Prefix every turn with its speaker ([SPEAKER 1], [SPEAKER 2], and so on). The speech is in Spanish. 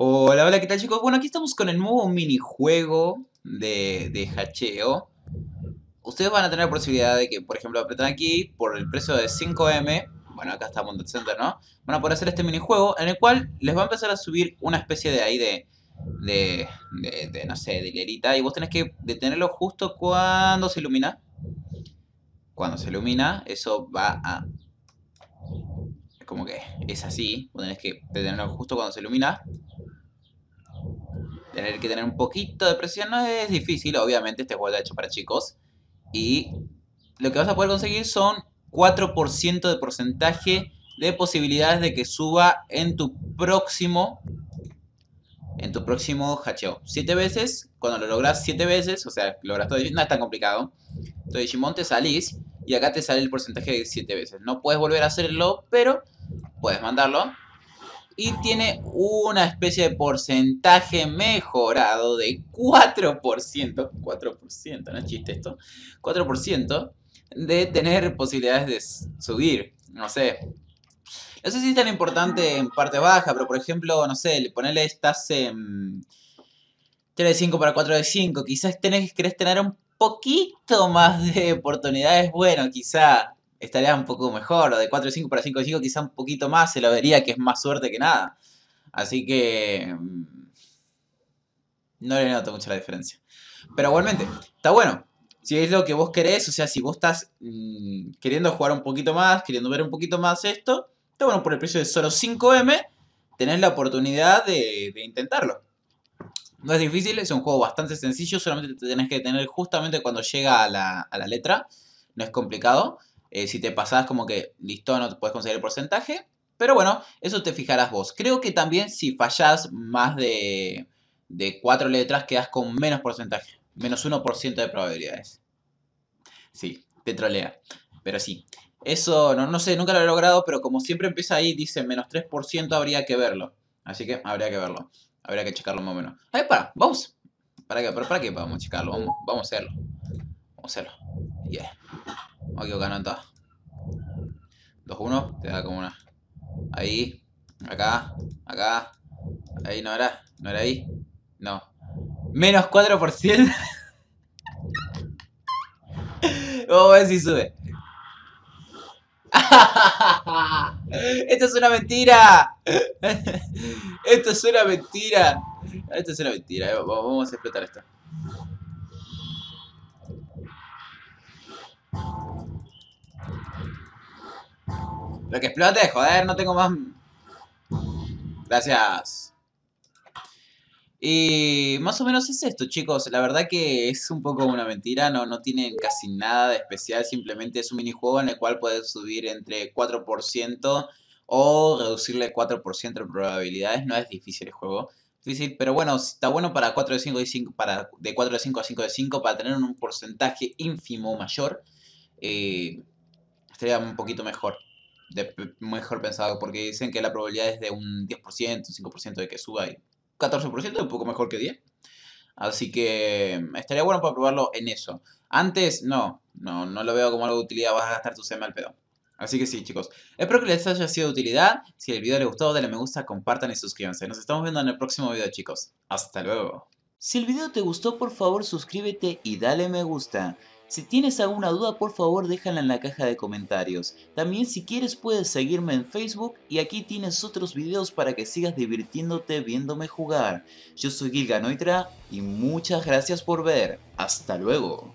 [SPEAKER 1] Hola, hola, ¿qué tal chicos? Bueno, aquí estamos con el nuevo minijuego de, de hacheo. Ustedes van a tener la posibilidad de que, por ejemplo, apretan aquí por el precio de 5M. Bueno, acá está Mountain Center, ¿no? Van a poder hacer este minijuego en el cual les va a empezar a subir una especie de ahí de... De, de, de no sé, de hilerita. Y vos tenés que detenerlo justo cuando se ilumina. Cuando se ilumina, eso va a como que es así, que detenerlo justo cuando se ilumina. Tener que tener un poquito de presión no es difícil, obviamente este juego está hecho para chicos. Y lo que vas a poder conseguir son 4% de porcentaje de posibilidades de que suba en tu próximo en tu próximo hacheo. 7 veces, cuando lo logras 7 veces, o sea, logras todo, no es tan complicado. Entonces Digimon te salís y acá te sale el porcentaje de 7 veces. No puedes volver a hacerlo, pero puedes mandarlo. Y tiene una especie de porcentaje mejorado de 4%. 4%, no es chiste esto. 4% de tener posibilidades de subir. No sé. No sé si es tan importante en parte baja, pero por ejemplo, no sé, ponerle estás en 3 de 5 para 4 de 5. Quizás tenés, querés tener un poquito más de oportunidades. Bueno, quizá estaría un poco mejor. O de 4 de 5 para 5 de 5 quizá un poquito más se lo vería que es más suerte que nada. Así que... Mm, no le noto mucho la diferencia. Pero igualmente, está bueno. Si es lo que vos querés, o sea, si vos estás mmm, queriendo jugar un poquito más, queriendo ver un poquito más esto, está bueno por el precio de solo 5M, tenés la oportunidad de, intentarlo. No es difícil, es un juego bastante sencillo, solamente te tenés que tener justamente cuando llega a la letra, no es complicado. Eh, si te pasás como que listo, no te puedes conseguir el porcentaje. Pero bueno, eso te fijarás vos. Creo que también si fallás más de, de 4 letras quedas con menos porcentaje. Menos 1% de probabilidades. Sí, te trolea. Pero sí. Eso, no, no sé, nunca lo he logrado, pero como siempre empieza ahí, dice menos 3%, habría que verlo. Así que habría que verlo. Habría que checarlo más o menos. Ahí para, vamos. ¿Para qué? ¿Para, para qué vamos a checarlo? Vamos, vamos a hacerlo. Vamos a hacerlo. Yeah. Aquí ganan todas. 2-1, te da como una. Ahí, acá, acá. Ahí no era, no era ahí. No. Menos 4%. Vamos a ver si sube. ¡Esto es una mentira! ¡Esto es una mentira! Esto es una mentira. Vamos a explotar esto. Lo que explote, joder, no tengo más... Gracias. Y más o menos es esto, chicos. La verdad que es un poco una mentira. No, no casi nada de especial. Simplemente es un minijuego en el cual puedes subir entre 4% o reducirle 4% de probabilidades. No es difícil el juego. Difícil, pero bueno, está bueno para 4 de 5 y 5, para, de 4 de 5 a 5 de 5 para tener un porcentaje ínfimo mayor. Eh, estaría un poquito mejor de mejor pensado, porque dicen que la probabilidad es de un 10%, un 5% de que suba y 14%, un poco mejor que 10. Así que mm, estaría bueno para probarlo en eso. Antes, no, no, no lo veo como algo de utilidad, vas a gastar tu sema al pedo. Así que sí, chicos. Espero que les haya sido de utilidad. Si el video les gustó, denle me gusta, compartan y suscríbanse. Nos estamos viendo en el próximo video, chicos. Hasta luego.
[SPEAKER 2] Si el video te gustó, por favor suscríbete y dale me gusta. Si tienes alguna duda por favor déjala en la caja de comentarios. También si quieres puedes seguirme en Facebook y aquí tienes otros videos para que sigas divirtiéndote viéndome jugar. Yo soy Gilganoitra y muchas gracias por ver. Hasta luego.